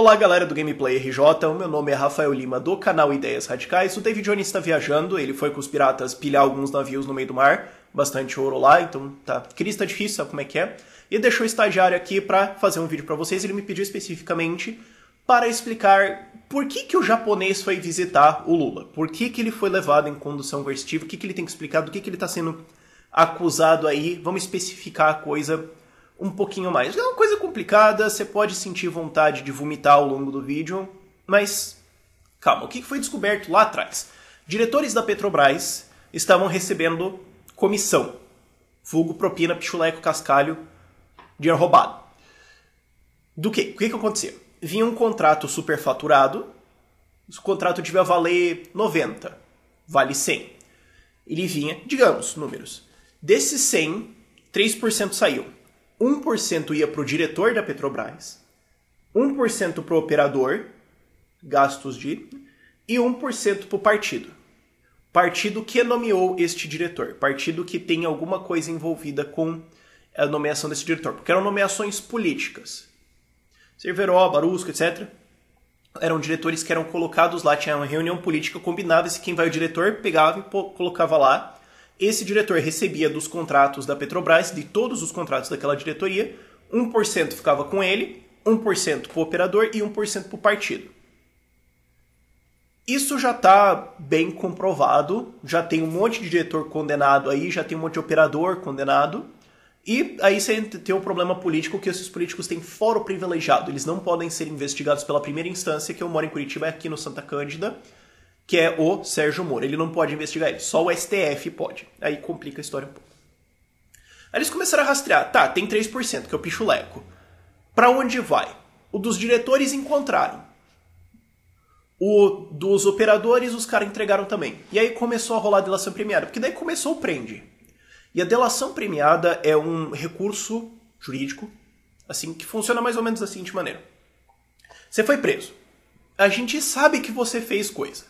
Olá galera do Gameplay RJ, o meu nome é Rafael Lima do canal Ideias Radicais. O David Jones está viajando, ele foi com os piratas pilhar alguns navios no meio do mar, bastante ouro lá, então tá. Cris tá difícil, sabe como é que é? E deixou o estagiário aqui para fazer um vídeo para vocês. Ele me pediu especificamente para explicar por que, que o japonês foi visitar o Lula, por que, que ele foi levado em condução coercitiva, o que, que ele tem que explicar, do que, que ele está sendo acusado aí. Vamos especificar a coisa um pouquinho mais. É uma coisa complicada, você pode sentir vontade de vomitar ao longo do vídeo, mas calma, o que foi descoberto lá atrás? Diretores da Petrobras estavam recebendo comissão, vulgo propina, pichuleco, cascalho, dinheiro roubado. Do que? O que, que acontecia? Vinha um contrato superfaturado, o contrato devia valer 90, vale 100. Ele vinha, digamos, números. Desses 100, 3% saiu 1% ia para o diretor da Petrobras, 1% para o operador, gastos de, e 1% para o partido. Partido que nomeou este diretor, partido que tem alguma coisa envolvida com a nomeação desse diretor, porque eram nomeações políticas. Cerveró, Barusco, etc. Eram diretores que eram colocados lá, tinha uma reunião política, combinava-se quem vai o diretor, pegava e colocava lá esse diretor recebia dos contratos da Petrobras, de todos os contratos daquela diretoria, 1% ficava com ele, 1% para o operador e 1% para o partido. Isso já está bem comprovado, já tem um monte de diretor condenado aí, já tem um monte de operador condenado. E aí você tem o problema político que esses políticos têm foro privilegiado. Eles não podem ser investigados pela primeira instância, que eu moro em Curitiba, aqui no Santa Cândida que é o Sérgio Moro. Ele não pode investigar ele, só o STF pode. Aí complica a história um pouco. Aí eles começaram a rastrear. Tá, tem 3%, que é o pichuleco. Para onde vai? O dos diretores encontraram. O dos operadores, os caras entregaram também. E aí começou a rolar a delação premiada, porque daí começou o prende. E a delação premiada é um recurso jurídico, assim, que funciona mais ou menos da seguinte maneira. Você foi preso. A gente sabe que você fez coisa.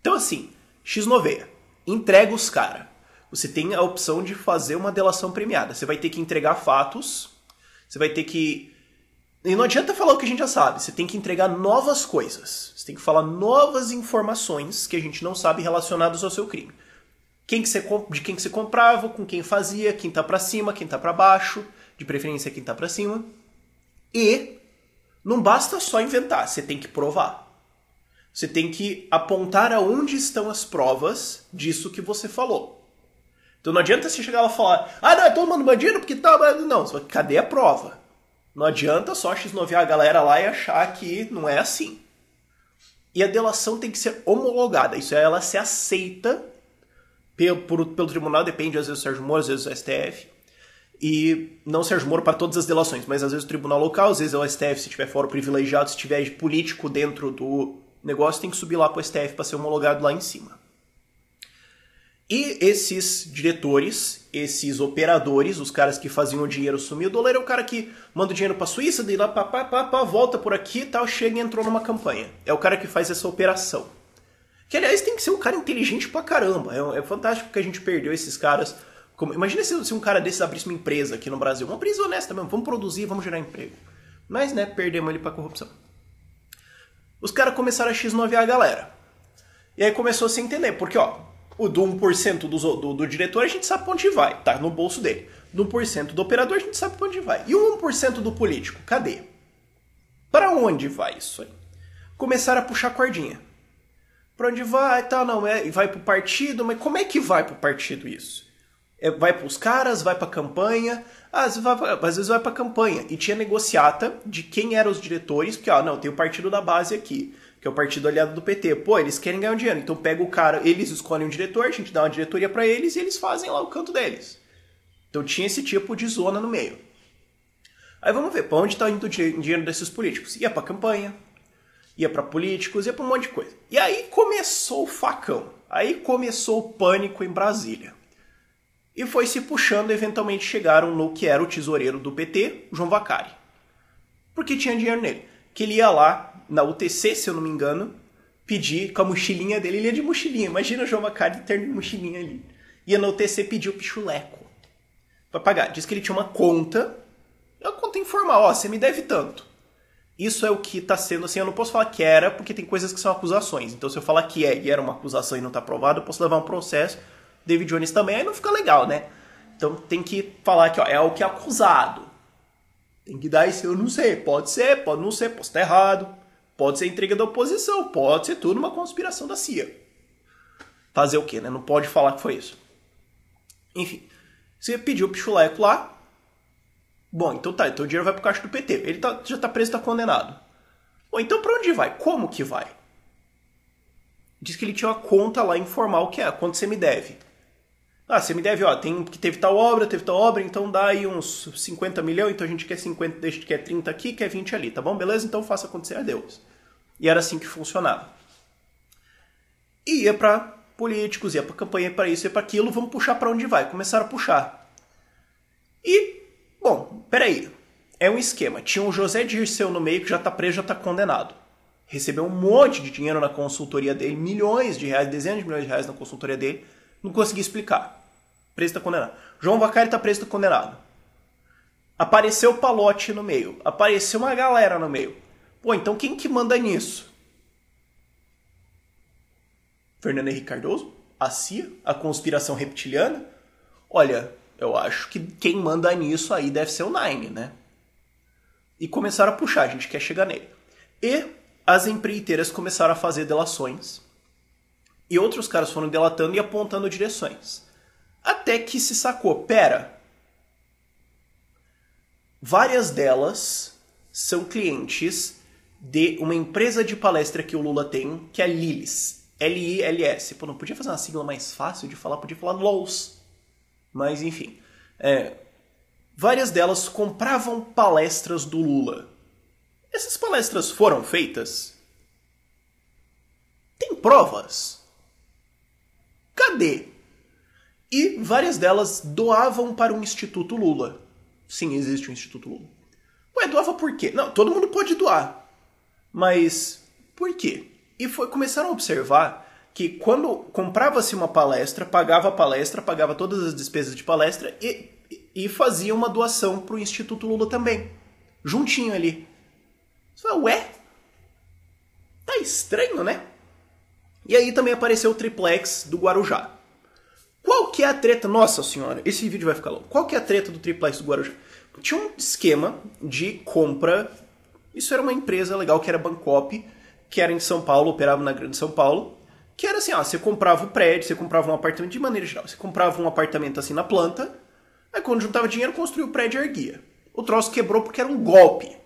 Então, assim, X-Noveia, entrega os caras. Você tem a opção de fazer uma delação premiada. Você vai ter que entregar fatos, você vai ter que. E não adianta falar o que a gente já sabe, você tem que entregar novas coisas. Você tem que falar novas informações que a gente não sabe relacionadas ao seu crime. Quem que você, de quem que você comprava, com quem fazia, quem tá para cima, quem tá para baixo, de preferência quem tá para cima. E não basta só inventar, você tem que provar. Você tem que apontar aonde estão as provas disso que você falou. Então não adianta você chegar lá e falar, ah, não, é todo mundo bandido porque tá. Não, cadê a prova? Não adianta só x-novear a galera lá e achar que não é assim. E a delação tem que ser homologada, isso é, ela se aceita pelo, por, pelo tribunal, depende às vezes do Sérgio Moro, às vezes do STF. E não Sérgio Moro para todas as delações, mas às vezes o tribunal local, às vezes é o STF se tiver fora privilegiado, se tiver político dentro do o negócio tem que subir lá para o STF para ser homologado lá em cima. E esses diretores, esses operadores, os caras que faziam o dinheiro sumir, o dólar é o cara que manda o dinheiro para Suíça, daí lá pá, pá, pá, pá, volta por aqui tal, chega e entrou numa campanha. É o cara que faz essa operação. Que aliás tem que ser um cara inteligente pra caramba. É, é fantástico que a gente perdeu esses caras. Como, imagina se, se, um cara desses abrisse uma empresa aqui no Brasil. Uma empresa honesta mesmo, vamos produzir, vamos gerar emprego. Mas, né, perdemos ele pra corrupção os caras começaram a x9 a galera. E aí começou a se entender, porque ó, o do 1% do, do, do diretor a gente sabe pra onde vai, tá no bolso dele. Do 1% do operador a gente sabe pra onde vai. E o 1% do político, cadê? Para onde vai isso aí? Começaram a puxar cordinha. Pra onde vai, tal, não, é, vai pro partido, mas como é que vai pro partido isso? É, vai pros caras, vai pra campanha, às vezes, vai, às vezes vai pra campanha. E tinha negociata de quem eram os diretores, porque, ó, não, tem o partido da base aqui, que é o partido aliado do PT. Pô, eles querem ganhar dinheiro, então pega o cara, eles escolhem um diretor, a gente dá uma diretoria para eles e eles fazem lá o canto deles. Então tinha esse tipo de zona no meio. Aí vamos ver, pra onde tá indo o dinheiro desses políticos? Ia pra campanha, ia para políticos, ia pra um monte de coisa. E aí começou o facão. Aí começou o pânico em Brasília e foi se puxando, eventualmente chegaram no que era o tesoureiro do PT, João Vacari. Porque tinha dinheiro nele. Que ele ia lá, na UTC, se eu não me engano, pedir com a mochilinha dele, ele ia de mochilinha. Imagina o João Vacari ter mochilinha ali. Ia na UTC pedir o pichuleco para pagar. Diz que ele tinha uma conta, uma conta informal, ó, você me deve tanto. Isso é o que está sendo assim. Eu não posso falar que era, porque tem coisas que são acusações. Então, se eu falar que é e era uma acusação e não está provado, eu posso levar um processo. David Jones também, aí não fica legal, né? Então tem que falar que ó, é o que é acusado. Tem que dar esse eu não sei. Pode ser, pode não ser, pode estar errado. Pode ser intriga da oposição, pode ser tudo uma conspiração da CIA. Fazer o quê, né? Não pode falar que foi isso. Enfim, você pediu o pichuleco lá. Bom, então tá, então o dinheiro vai pro caixa do PT. Ele tá, já tá preso, tá condenado. Bom, então pra onde vai? Como que vai? Diz que ele tinha uma conta lá informal que é quanto você me deve. Ah, você me deve, ó, tem que teve tal obra, teve tal obra, então dá aí uns 50 milhões, então a gente quer 50, deixa quer 30 aqui, quer 20 ali, tá bom? Beleza? Então faça acontecer, adeus. E era assim que funcionava. E ia para políticos, ia para campanha, para isso, ia para aquilo, vamos puxar para onde vai. Começaram a puxar. E, bom, peraí. É um esquema. Tinha um José Dirceu no meio que já tá preso, já tá condenado. Recebeu um monte de dinheiro na consultoria dele, milhões de reais, dezenas de milhões de reais na consultoria dele. Não consegui explicar. Preso tá condenado. João Vacari tá preso tá condenado. Apareceu o Palote no meio. Apareceu uma galera no meio. Pô, então quem que manda nisso? Fernando Henrique Cardoso? A CIA? A conspiração reptiliana? Olha, eu acho que quem manda nisso aí deve ser o Nine, né? E começaram a puxar, a gente quer chegar nele. E as empreiteiras começaram a fazer delações. E outros caras foram delatando e apontando direções. Até que se sacou, pera. Várias delas são clientes de uma empresa de palestra que o Lula tem, que é Lilis. L-I-L-S. Pô, não podia fazer uma sigla mais fácil de falar, podia falar LOLs. Mas enfim. É, várias delas compravam palestras do Lula. Essas palestras foram feitas? Tem provas? Cadê? E várias delas doavam para o Instituto Lula. Sim, existe o Instituto Lula. Ué, doava por quê? Não, todo mundo pode doar. Mas por quê? E foi, começaram a observar que quando comprava-se uma palestra, pagava a palestra, pagava todas as despesas de palestra e, e fazia uma doação para o Instituto Lula também. Juntinho ali. Você fala, ué? Tá estranho, né? E aí também apareceu o triplex do Guarujá. Qual que é a treta? Nossa senhora, esse vídeo vai ficar louco. Qual que é a treta do triplex do Guarujá? Tinha um esquema de compra. Isso era uma empresa legal que era Bancop, que era em São Paulo, operava na Grande São Paulo. Que era assim, ó, você comprava o prédio, você comprava um apartamento de maneira geral. Você comprava um apartamento assim na planta, aí quando juntava dinheiro, construía o prédio e erguia. O troço quebrou porque era um golpe.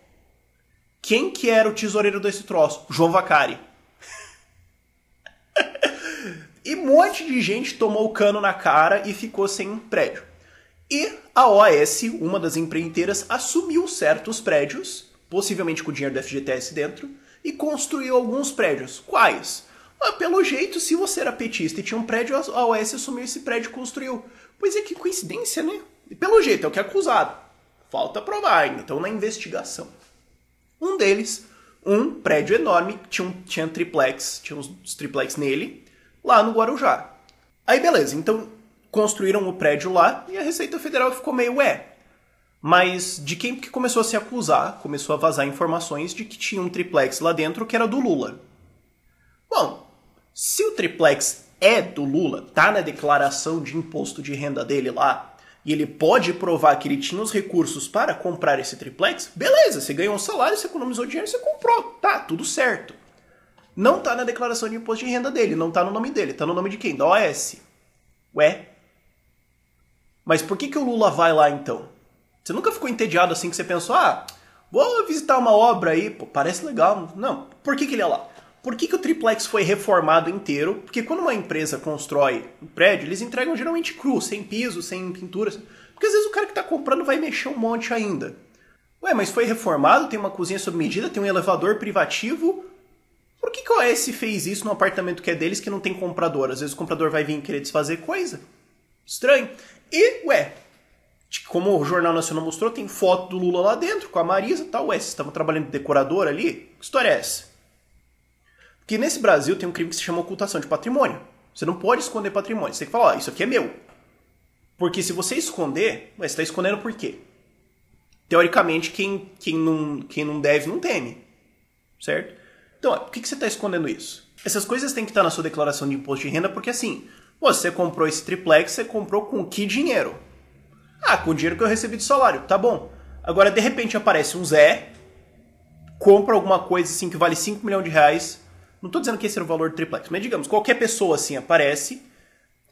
Quem que era o tesoureiro desse troço? João Vacari. E um monte de gente tomou o cano na cara e ficou sem prédio. E a OAS, uma das empreiteiras, assumiu certos prédios, possivelmente com o dinheiro do FGTS dentro, e construiu alguns prédios. Quais? Ah, pelo jeito, se você era petista e tinha um prédio, a OAS assumiu esse prédio e construiu. Pois é, que coincidência, né? Pelo jeito, é o que é acusado. Falta provar ainda, então na investigação. Um deles, um prédio enorme, tinha, um, tinha triplex, tinha uns triplex nele, lá no Guarujá. Aí beleza, então construíram o prédio lá e a Receita Federal ficou meio, ué, mas de quem que começou a se acusar, começou a vazar informações de que tinha um triplex lá dentro que era do Lula. Bom, se o triplex é do Lula, tá na declaração de imposto de renda dele lá, e ele pode provar que ele tinha os recursos para comprar esse triplex, beleza, você ganhou um salário, você economizou dinheiro, você comprou, tá, tudo certo. Não tá na declaração de imposto de renda dele, não tá no nome dele, tá no nome de quem? Da OS. Ué? Mas por que, que o Lula vai lá então? Você nunca ficou entediado assim que você pensou, ah, vou visitar uma obra aí, pô, parece legal. Não, por que, que ele ia lá? Por que, que o triplex foi reformado inteiro? Porque quando uma empresa constrói um prédio, eles entregam geralmente cru, sem piso, sem pinturas. Porque às vezes o cara que está comprando vai mexer um monte ainda. Ué, mas foi reformado, tem uma cozinha sob medida, tem um elevador privativo. Por que, que a OS fez isso no apartamento que é deles que não tem comprador? Às vezes o comprador vai vir querer desfazer coisa. Estranho. E, ué, como o Jornal Nacional mostrou, tem foto do Lula lá dentro, com a Marisa e tal. Ué, vocês estavam trabalhando de decorador ali? Que história é essa? Porque nesse Brasil tem um crime que se chama ocultação de patrimônio. Você não pode esconder patrimônio. Você tem que falar, ó, isso aqui é meu. Porque se você esconder, você está escondendo por quê? teoricamente, quem, quem, não, quem não deve não teme. Certo? Então, por que, que você está escondendo isso? Essas coisas têm que estar na sua declaração de imposto de renda, porque assim, você comprou esse triplex, você comprou com que dinheiro? Ah, com o dinheiro que eu recebi de salário, tá bom. Agora, de repente, aparece um Zé, compra alguma coisa assim que vale 5 milhões de reais. Não estou dizendo que esse era o valor do triplex, mas digamos, qualquer pessoa assim aparece,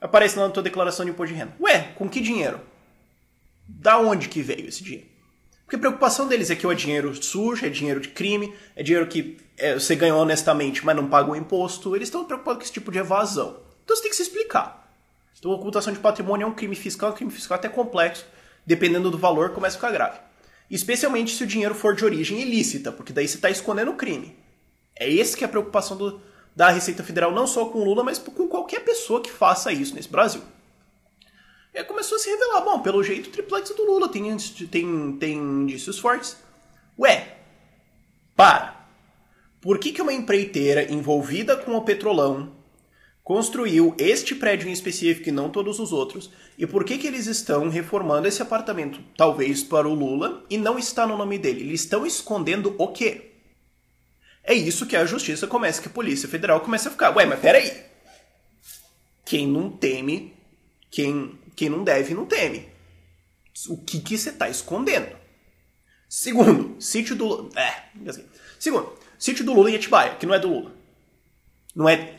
aparece lá na tua declaração de imposto de renda. Ué, com que dinheiro? Da onde que veio esse dinheiro? Porque a preocupação deles é que é dinheiro sujo, é dinheiro de crime, é dinheiro que é, você ganhou honestamente, mas não paga o imposto. Eles estão preocupados com esse tipo de evasão. Então você tem que se explicar. Então, ocultação de patrimônio é um crime fiscal, é um crime fiscal até complexo. Dependendo do valor, começa a ficar grave. Especialmente se o dinheiro for de origem ilícita, porque daí você está escondendo o crime. É esse que é a preocupação do, da Receita Federal, não só com o Lula, mas com qualquer pessoa que faça isso nesse Brasil. E aí começou a se revelar, bom, pelo jeito o triplex do Lula tem, tem, tem indícios fortes. Ué, para. Por que, que uma empreiteira envolvida com o petrolão construiu este prédio em específico e não todos os outros? E por que, que eles estão reformando esse apartamento, talvez para o Lula, e não está no nome dele? Eles estão escondendo o quê? É isso que a justiça começa, que a Polícia Federal começa a ficar. Ué, mas peraí. Quem não teme, quem, quem não deve, não teme. O que que você está escondendo? Segundo, sítio do Lula. É, assim. Segundo, sítio do Lula em Atibaia, que não é do Lula. Não é.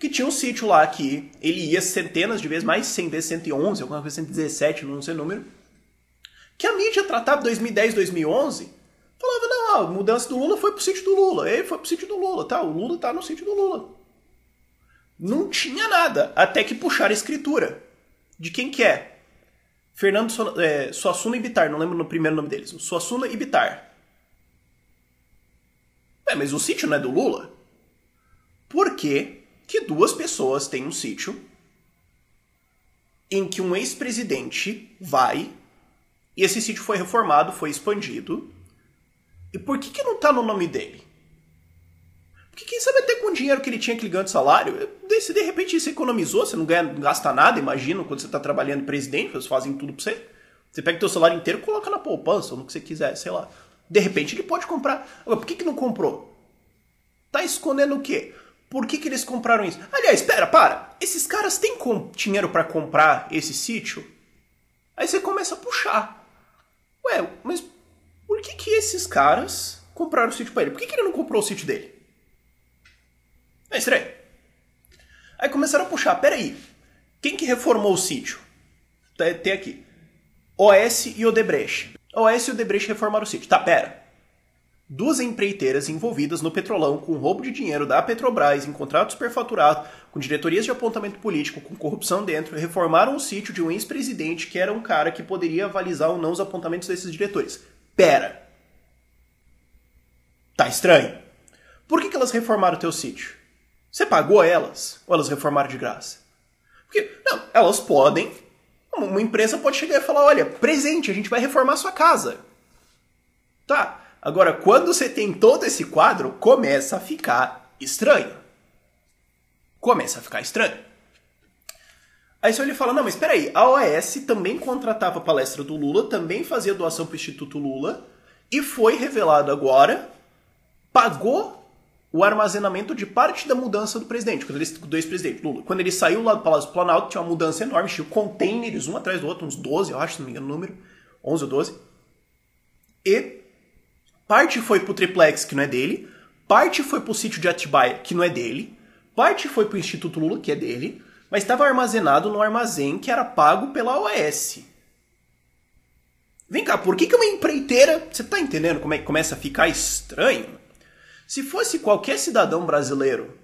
Que tinha um sítio lá que ele ia centenas de vezes, mais de 100 vezes, 111, alguma coisa 117, não sei o número. Que a mídia tratava 2010, 2011 Falava, não, a mudança do Lula foi pro sítio do Lula. Ele foi pro sítio do Lula, tá? O Lula tá no sítio do Lula. Não tinha nada, até que puxaram a escritura. De quem que é? Fernando so, é, Suassuna e Bitar, não lembro no primeiro nome deles. Suassuna e Bitar. É, mas o sítio não é do Lula? Por que, que duas pessoas têm um sítio em que um ex-presidente vai e esse sítio foi reformado, foi expandido e por que, que não tá no nome dele? Porque quem sabe até com o dinheiro que ele tinha que ele ganhou de salário, se de repente você economizou, você não, ganha, não gasta nada, imagina, quando você está trabalhando presidente, eles fazem tudo para você. Você pega o seu salário inteiro coloca na poupança, ou no que você quiser, sei lá. De repente ele pode comprar. Agora, por que, que não comprou? Tá escondendo o quê? Por que, que eles compraram isso? Aliás, espera, para. Esses caras têm dinheiro para comprar esse sítio? Aí você começa a puxar. Ué, mas por que, que esses caras compraram o sítio para ele? Por que, que ele não comprou o sítio dele? É estranho. Aí começaram a puxar, peraí, quem que reformou o sítio? Tá, tem aqui. OS e Odebrecht. OS e Odebrecht reformaram o sítio. Tá, pera. Duas empreiteiras envolvidas no petrolão com roubo de dinheiro da Petrobras em contratos superfaturados, com diretorias de apontamento político, com corrupção dentro, reformaram o sítio de um ex-presidente que era um cara que poderia avalizar ou não os apontamentos desses diretores. Pera. Tá estranho? Por que, que elas reformaram o teu sítio? Você pagou elas? Ou elas reformaram de graça? Porque, não, elas podem. Uma empresa pode chegar e falar: olha, presente, a gente vai reformar sua casa. Tá. Agora, quando você tem todo esse quadro, começa a ficar estranho. Começa a ficar estranho. Aí você olha e fala, não, mas espera aí, a OAS também contratava a palestra do Lula, também fazia doação para o Instituto Lula, e foi revelado agora, pagou o armazenamento de parte da mudança do presidente, quando ele, do ex-presidente Lula. Quando ele saiu lá do Palácio do Planalto, tinha uma mudança enorme, tinha containers um atrás do outro, uns 12, eu acho, se não me engano o número, 11 ou 12. E parte foi pro triplex, que não é dele, parte foi pro sítio de Atibaia, que não é dele, parte foi pro Instituto Lula, que é dele, mas estava armazenado no armazém que era pago pela OS. Vem cá, por que, que uma empreiteira. Você está entendendo como é que começa a ficar estranho? Se fosse qualquer cidadão brasileiro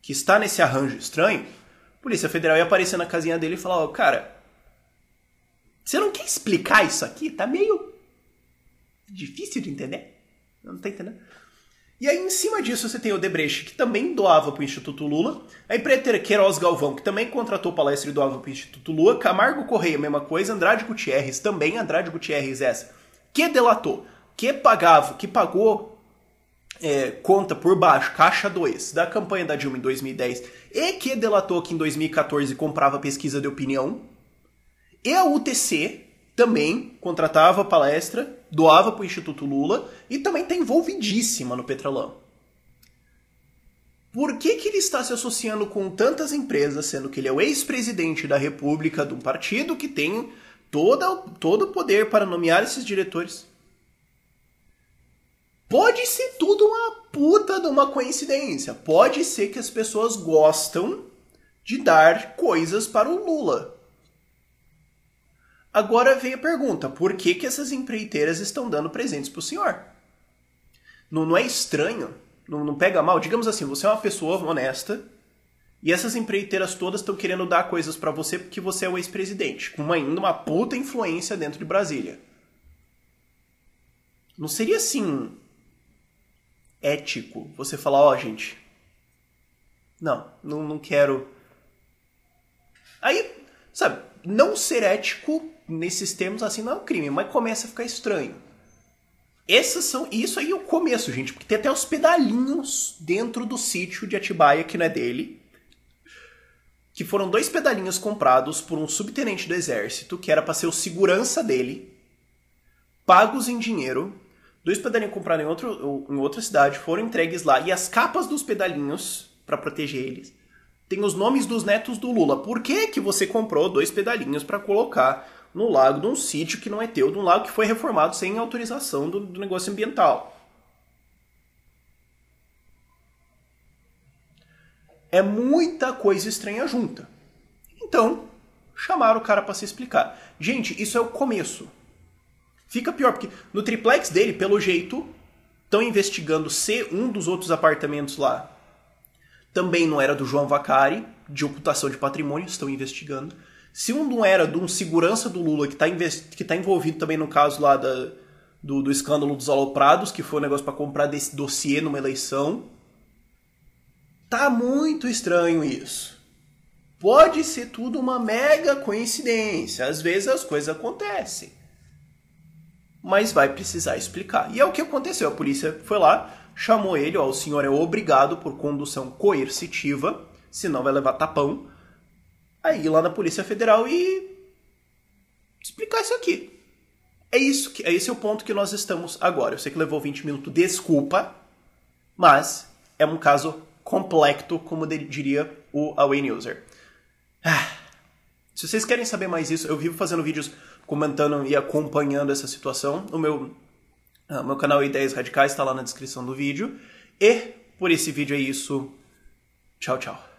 que está nesse arranjo estranho, a Polícia Federal ia aparecer na casinha dele e falar: oh, cara, você não quer explicar isso aqui? Tá meio difícil de entender. Não tá entendendo? E aí, em cima disso, você tem o Debrecht, que também doava para o Instituto Lula. A empreiteira Queiroz Galvão, que também contratou palestra e doava para o Instituto Lula. Camargo Correia, mesma coisa. Andrade Gutierrez, também Andrade Gutierrez, essa. Que delatou, que pagava, que pagou é, conta por baixo, caixa 2, da campanha da Dilma em 2010. E que delatou que em 2014 comprava pesquisa de opinião. E a UTC também contratava palestra, doava para o Instituto Lula e também está envolvidíssima no Petrolão. Por que, que ele está se associando com tantas empresas, sendo que ele é o ex-presidente da República de um partido que tem todo, todo o poder para nomear esses diretores? Pode ser tudo uma puta de uma coincidência. Pode ser que as pessoas gostam de dar coisas para o Lula. Agora vem a pergunta: por que, que essas empreiteiras estão dando presentes para o senhor? Não, não é estranho não, não pega mal. Digamos assim, você é uma pessoa honesta e essas empreiteiras todas estão querendo dar coisas para você porque você é o ex-presidente, com ainda uma puta influência dentro de Brasília. Não seria assim ético você falar, ó, oh, gente, não, não, não quero. Aí, sabe, não ser ético nesses termos assim não é um crime, mas começa a ficar estranho. Essas são. Isso aí é o começo, gente, porque tem até os pedalinhos dentro do sítio de Atibaia, que não é dele. Que foram dois pedalinhos comprados por um subtenente do exército, que era para ser o segurança dele, pagos em dinheiro. Dois pedalinhos comprados em, outro, em outra cidade foram entregues lá. E as capas dos pedalinhos, para proteger eles, tem os nomes dos netos do Lula. Por que, que você comprou dois pedalinhos para colocar no lago de um sítio que não é teu, de um lago que foi reformado sem autorização do, do negócio ambiental. É muita coisa estranha junta. Então, chamaram o cara para se explicar. Gente, isso é o começo. Fica pior, porque no triplex dele, pelo jeito, estão investigando se um dos outros apartamentos lá também não era do João Vacari, de ocultação de patrimônio, estão investigando. Se um não era de um segurança do Lula que está tá envolvido também no caso lá da, do, do escândalo dos aloprados, que foi um negócio para comprar desse dossiê numa eleição, tá muito estranho isso. Pode ser tudo uma mega coincidência. Às vezes as coisas acontecem. Mas vai precisar explicar. E é o que aconteceu. A polícia foi lá, chamou ele, ó, o senhor é obrigado por condução coercitiva, senão vai levar tapão aí ir lá na Polícia Federal e explicar isso aqui. É isso que é esse é o ponto que nós estamos agora. Eu sei que levou 20 minutos, desculpa, mas é um caso complexo, como diria o Away User. Ah, se vocês querem saber mais isso, eu vivo fazendo vídeos comentando e acompanhando essa situação. O meu, uh, meu canal Ideias Radicais está lá na descrição do vídeo. E por esse vídeo é isso. Tchau, tchau.